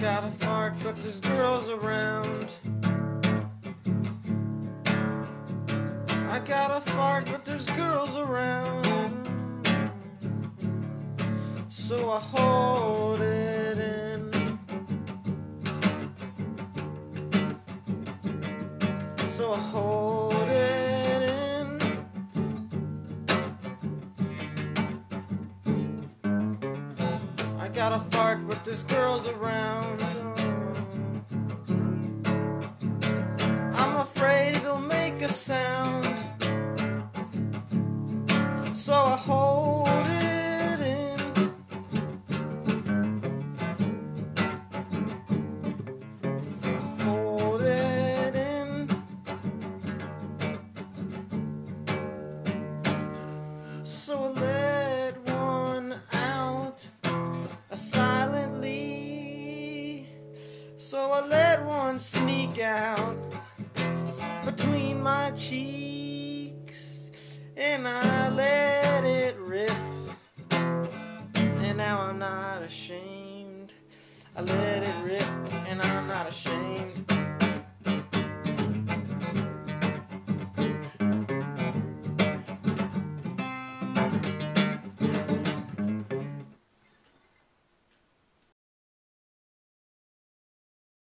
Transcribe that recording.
got a fart, but there's girls around. I got a fart, but there's girls around. So I hold it in. So I hold I got a fart, but there's girls around. I'm afraid it'll make a sound. So I hold it in. Hold it in. So I silently. So I let one sneak out between my cheeks and I let it rip. And now I'm not ashamed. I let it rip and I'm not ashamed.